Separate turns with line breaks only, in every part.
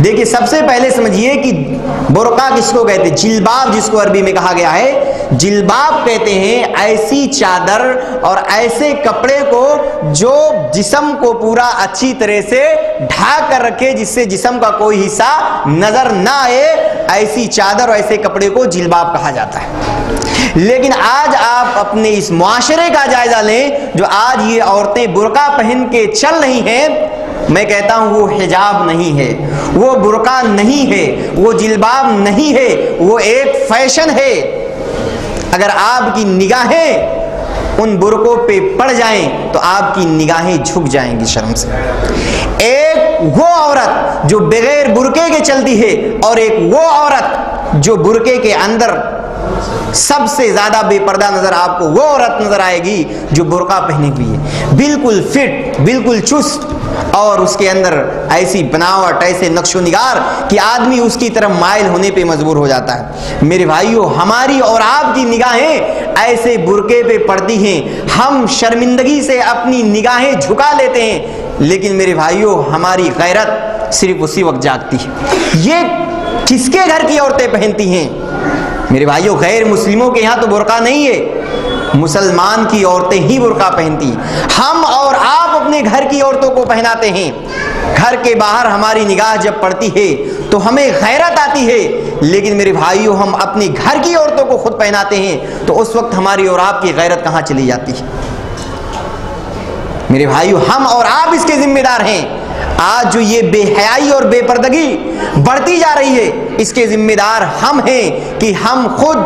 देखिए, सबसे पहले समझिए कि बुरका किसको कहते हैं? जिलबाब जिसको अरबी में कहा गया है। जिलबाब कहते हैं ऐसी चादर और ऐसे कपड़े को जो जिसम को पूरा अच्छी तरह से ढाक कर रखे, जिससे जिसम का कोई हिस्सा नज़र ना आए। ऐसी चादर और ऐसे कपड़े को जिलबाब कहा जाता है। लेकिन आज आप अपने इस मुआशरे का जायजा लें, जो आज ये औरतें बुरका पहन के चल रही हैं मैं कहता हूँ, वो हिजाब नहीं है, वो बुरका नहीं है, वो जिलबाब नहीं है, वो एक फ़ैशन है। अगर आपकी निगाहें उन बुरकों पे पड़ जाएँ तो आपकी निगाहें झुक जाएँगी शर्म से। एक वो औरत जो बगैर बुरके के चलती है, और एक वो औरत जो बुरके के अंदर सबसे ज़्यादा बेपर्दा नज़र आपको वो औरत नज़र आएगी जो बुरका पहने हुई है। बिल्कुल फिट बिल्कुल चुस्त और उसके अंदर ऐसी बनावट, ऐसे नक्शो निगार कि आदमी उसकी तरफ़ माइल होने पे मजबूर हो जाता है। मेरे भाइयों, हमारी और आपकी निगाहें ऐसे बुरके पे पड़ती हैं। हम शर्मिंदगी से अपनी निगाहें झुका लेते हैं, लेकिन मेरे भाइयों, हमारी गैरत सिर्फ़ उसी वक्त जागती है। ये किसके घर की औरतें पहनती हैं? मेरे भाइयों, गैर मुस्लिमों के यहाँ तो बुरका नहीं है। मुसलमान की औरतें ही बुरका पहनती। हम और आप अपने घर की औरतों को पहनाते हैं। घर के बाहर हमारी निगाह जब पड़ती है तो हमें गैरत आती है। लेकिन मेरे भाइयों, हम अपने घर की औरतों को खुद पहनाते हैं तो उस वक्त हमारी और आपकी गैरत कहाँ चली जाती? है मेरे भाइयों, हम और आप इसके जिम्मेदार हैं। आज जो ये बेहयाई और बेपर्दगी बढ़ती जा रही है इसके जिम्मेदार हम हैं कि हम खुद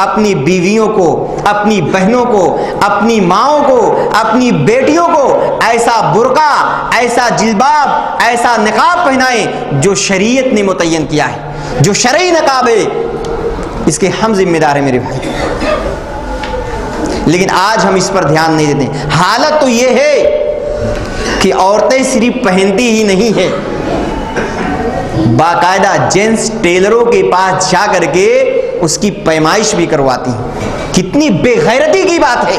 अपनी बीवियों को, अपनी बहनों को, अपनी माओ को, अपनी बेटियों को ऐसा बुरका, ऐसा जिलबाब, ऐसा नकाब पहनाएँ जो शरीयत ने मुतयन किया है, जो शरई नकाब है। इसके हम जिम्मेदार हैं मेरे भाई। लेकिन आज हम इस पर ध्यान नहीं देते। हालत तो ये है कि औरतें सिर्फ़ पहनती ही नहीं है। बाकायदा जेंट्स टेलरों के पास जा करके उसकी पैमाइश भी करवाती हैं। कितनी बेगैरती की बात है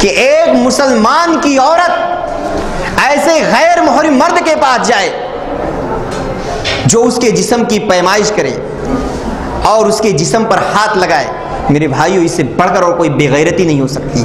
कि एक मुसलमान की औरत ऐसे गैर मोहरी मर्द के पास जाए जो उसके जिस्म की पैमाइश करे और उसके जिस्म पर हाथ लगाए। मेरे भाइयों, इससे बढ़कर और कोई बेगैरती नहीं हो सकती।